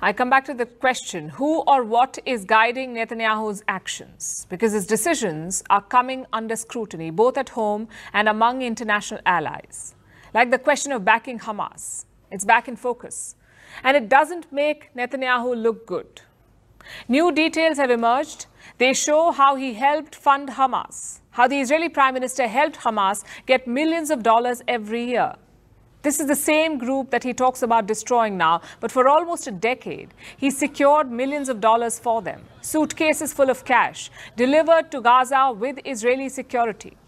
I come back to the question who or what is guiding Netanyahu's actions? Because his decisions are coming under scrutiny, both at home and among international allies. Like the question of backing Hamas, it's back in focus. And it doesn't make Netanyahu look good. New details have emerged. They show how he helped fund Hamas, how the Israeli prime minister helped Hamas get millions of dollars every year. This is the same group that he talks about destroying now, but for almost a decade, he secured millions of dollars for them, suitcases full of cash, delivered to Gaza with Israeli security.